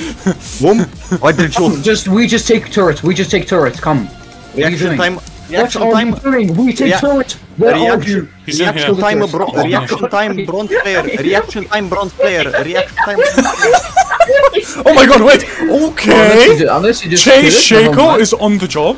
Boom. Why did you oh, Just we just take turrets. We just take turrets. Come. What are reaction doing? time? Reaction are time. doing? We take yeah. turrets. Where reaction, are you? Reaction, He's time, bro, Oh, reaction time, bronze player, reaction time, bronze player, reaction time. Oh my god, wait! Unless Okay! you, unless you just Chase kill it, never Shaco is on the job.